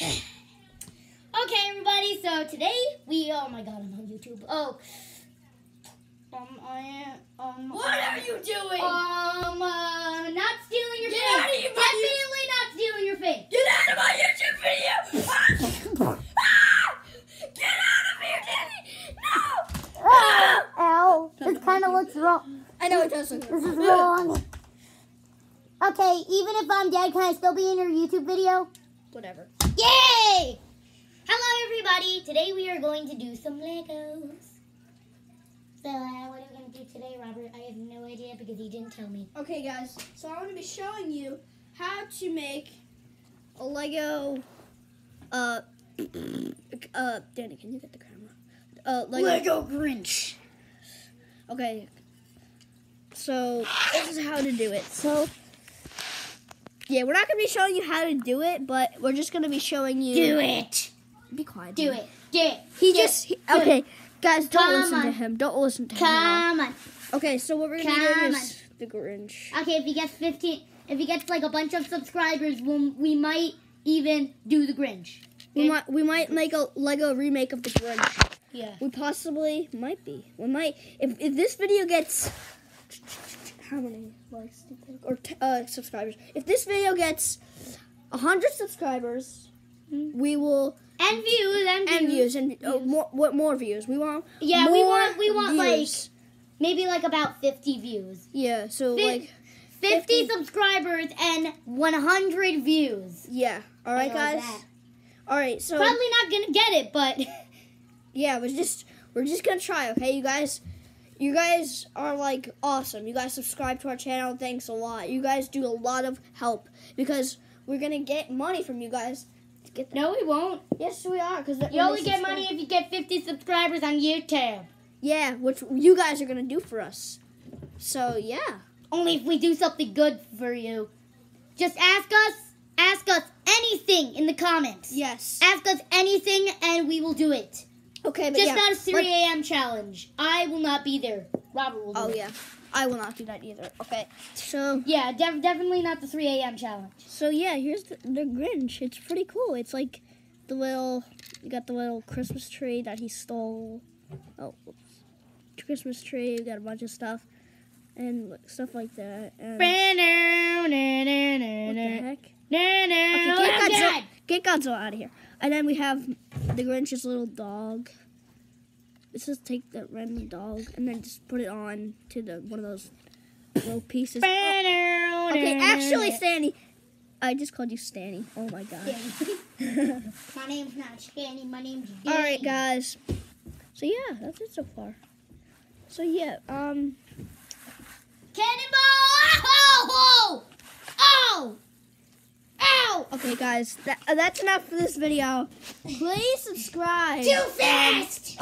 okay, everybody. So today we. Oh my God, I'm on YouTube. Oh. Um, I um. What are you doing? Um, uh, not stealing your Get face. out of here, Definitely not stealing your face. Get out of my YouTube video! Ah! Get out of here, Danny! No! Ah! Ow. This kind of looks wrong. I know it doesn't. This is wrong. Okay, even if I'm dead, can I still be in your YouTube video? Whatever. Yay! Hello, everybody. Today we are going to do some Legos. So, uh, what are we going to do today, Robert? I have no idea because he didn't tell me. Okay, guys, so I'm going to be showing you how to make a Lego. Uh, uh, Danny, can you get the camera? Uh, Lego. Grinch. Okay. So this is how to do it. So yeah, we're not gonna be showing you how to do it, but we're just gonna be showing you. Do it. Be quiet. Do it. Do it. He Do just he-. Do it. okay, guys. Don't Come listen to him. Don't listen to him. Come on. Okay, so what we're gonna be Come doing on. is the Grinch. Okay, if he gets 15, if he gets like a bunch of subscribers, we'll, we might even do the Grinch. We might we might make a Lego remake of the Grinch. Yeah. We possibly might be. We might if if this video gets how many likes do you think or t- uh, subscribers? If this video gets hundred subscribers, we will And views, and views. and views and uh, more what more views we want. Yeah, we want we want views. like maybe like about 50 views. yeah. So Fif- like 50, 50 subscribers and 100 views. yeah. All right, guys. that. All right. So Probably not gonna get it, but yeah, we're just we're just gonna try. Okay, you guys. You guys are like awesome. You guys subscribe to our channel. Thanks a lot. You guys do a lot of help because we're gonna get money from you guys. To get no, we won't. yes, we are. Because You only get money if you get 50 subscribers on YouTube. Yeah, which you guys are gonna do for us. So yeah. Only if we do something good for you. Just ask us, ask us anything in the comments. Yes. Ask us anything and we will do it. Okay, but Just yeah. not a 3 a.m. challenge. I will not be there. Robert will. Oh it. yeah. I will not do that either. Okay. So Yeah, def- definitely not the 3 a.m. challenge. so yeah, here's the, the Grinch. It's pretty cool. It's like the little you got the little Christmas tree that he stole. Oh, whoops. Christmas tree. You got a bunch of stuff and stuff like that. And what the heck? Okay, Okay, get Godzilla, get Godzilla out of here. And then we have the Grinch's little dog. Let's just take that random dog and then just put it on to the one of those little pieces. Oh, okay, actually, Stanny, I just called you Stanny. Oh my god. my name's not Shanny. My name's All right, guys. So yeah, that's it so far. So yeah, um, Cannonball! Oh! Oh! Ow! Okay, guys, that, uh, that's enough for this video. Please subscribe. Too fast!